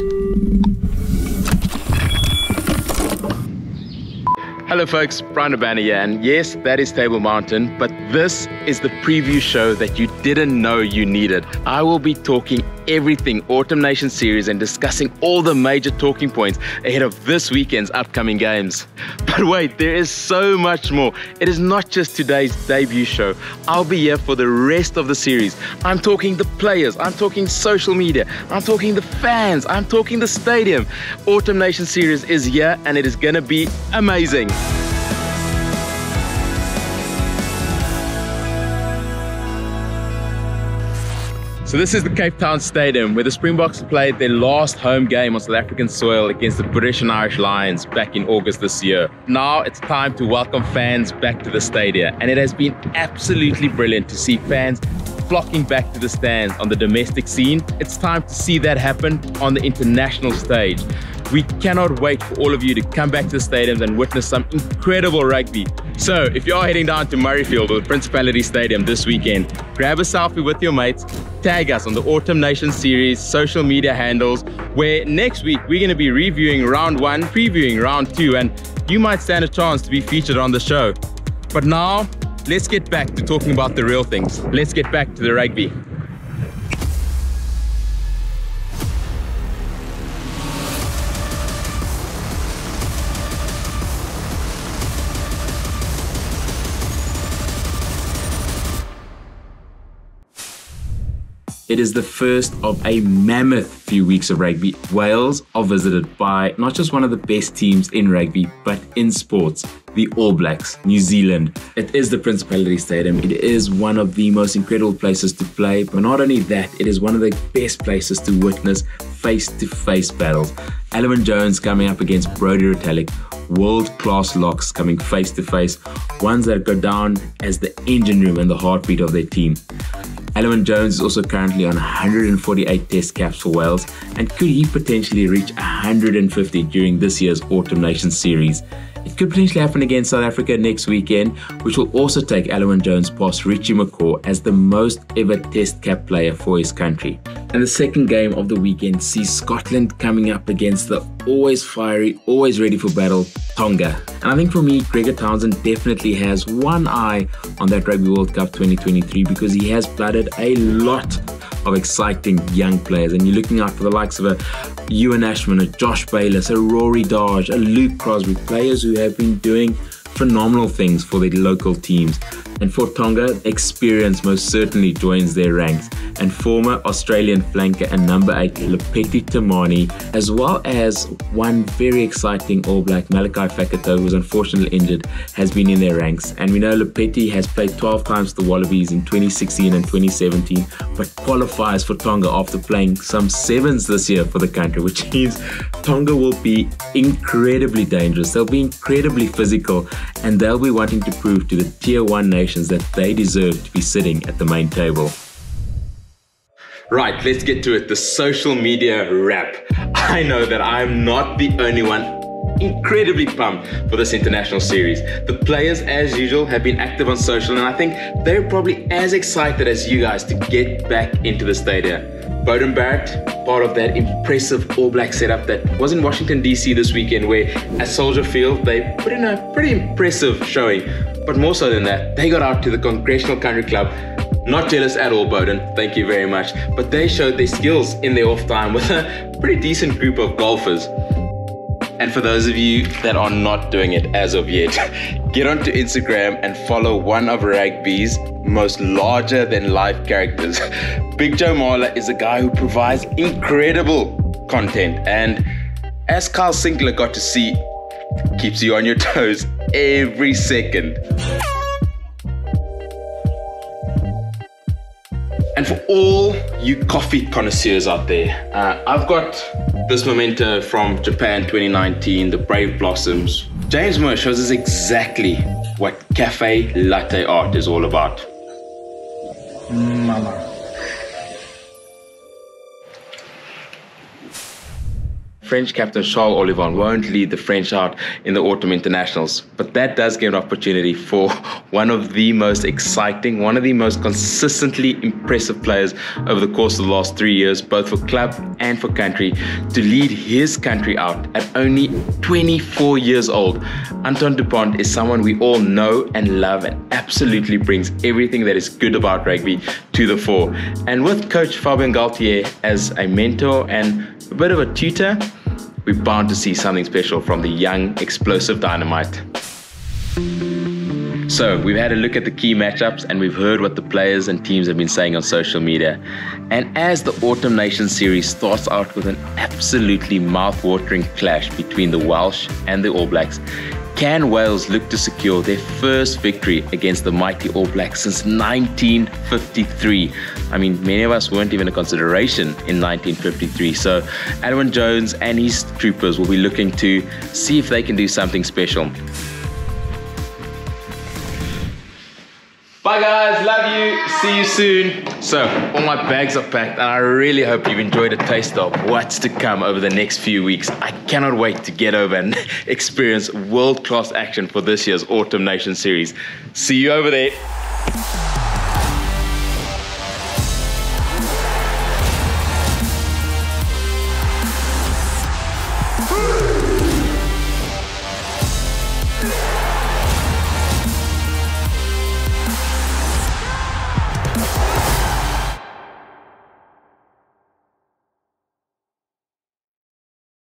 Thank you. Hello folks, Bryan Habana here, and yes, that is Table Mountain, but this is the preview show that you didn't know you needed. I will be talking everything Autumn Nation series and discussing all the major talking points ahead of this weekend's upcoming games. But wait, there is so much more. It is not just today's debut show. I'll be here for the rest of the series. I'm talking the players, I'm talking social media, I'm talking the fans, I'm talking the stadium. Autumn Nation series is here and it is gonna be amazing. So this is the Cape Town Stadium where the Springboks played their last home game on South African soil against the British and Irish Lions back in August this year. Now it's time to welcome fans back to the stadium and it has been absolutely brilliant to see fans flocking back to the stands on the domestic scene. It's time to see that happen on the international stage. We cannot wait for all of you to come back to the stadiums and witness some incredible rugby. So if you are heading down to Murrayfield or the Principality Stadium this weekend, grab a selfie with your mates, tag us on the Autumn Nation Series social media handles, where next week we're going to be reviewing round one, previewing round two, and you might stand a chance to be featured on the show. But now, let's get back to talking about the real things. Let's get back to the rugby. It is the first of a mammoth few weeks of rugby. Wales are visited by not just one of the best teams in rugby, but in sports, the All Blacks, New Zealand. It is the Principality Stadium. It is one of the most incredible places to play, but not only that, it is one of the best places to witness face to face battles. Alun Jones coming up against Brodie Retallick, world class locks coming face to face, ones that go down as the engine room and the heartbeat of their team. Alun Jones is also currently on 148 test caps for Wales, and could he potentially reach 150 during this year's Autumn Nations series? It could potentially happen against South Africa next weekend, which will also take Alun Jones past Richie McCaw as the most ever test cap player for his country. And the second game of the weekend sees Scotland coming up against the always fiery, always ready for battle, Tonga. And I think for me, Gregor Townsend definitely has one eye on that Rugby World Cup 2023 because he has blooded a lot of exciting young players. And you're looking out for the likes of a Ewan Ashman, a Josh Bayliss, a Rory Darge, a Luke Crosby, players who have been doing phenomenal things for their local teams. And for Tonga, experience most certainly joins their ranks. And former Australian flanker and number 8 Lopeti Timani, as well as one very exciting All Black, Malakai Fekitoa, who was unfortunately injured, has been in their ranks. And we know Lopeti has played 12 times for the Wallabies in 2016 and 2017, but qualifies for Tonga after playing some sevens this year for the country, which means Tonga will be incredibly dangerous. They'll be incredibly physical, and they'll be wanting to prove to the Tier 1 nations that they deserve to be sitting at the main table. Right, let's get to it. The social media wrap. I know that I'm not the only one incredibly pumped for this international series. The players, as usual, have been active on social, and I think they're probably as excited as you guys to get back into the stadium. Beauden Barrett, part of that impressive All Black setup that was in Washington, D.C. this weekend, where at Soldier Field they put in a pretty impressive showing. But more so than that, they got out to the Congressional Country Club. Not jealous at all, Beauden, thank you very much. But they showed their skills in their off time with a pretty decent group of golfers. And for those of you that are not doing it as of yet, get onto Instagram and follow one of rugby's most larger than life characters. Big Joe Marler is a guy who provides incredible content and as Kyle Sinckler got to see, keeps you on your toes every second. And for all you coffee connoisseurs out there, uh, I've got this memento from Japan 2019, the Brave Blossoms. James Moore shows us exactly what cafe latte art is all about. Mama. French captain Charles Ollivon won't lead the French out in the autumn internationals, but that does give an opportunity for one of the most exciting, one of the most consistently impressive players over the course of the last three years, both for club and for country, to lead his country out at only 24 years old. Antoine Dupont is someone we all know and love and absolutely brings everything that is good about rugby to the fore. And with coach Fabien Galthié as a mentor and a bit of a tutor, we're bound to see something special from the young, explosive dynamite. So, we've had a look at the key matchups and we've heard what the players and teams have been saying on social media. And as the Autumn Nation series starts out with an absolutely mouth-watering clash between the Welsh and the All Blacks, can Wales look to secure their first victory against the mighty All Blacks since 1953? I mean, many of us weren't even a consideration in 1953. So, Alun Jones and his troopers will be looking to see if they can do something special. Bye, guys. Love you. See you soon. So, all my bags are packed, and I really hope you've enjoyed a taste of what's to come over the next few weeks. I cannot wait to get over and experience world class action for this year's Autumn Nation series. See you over there.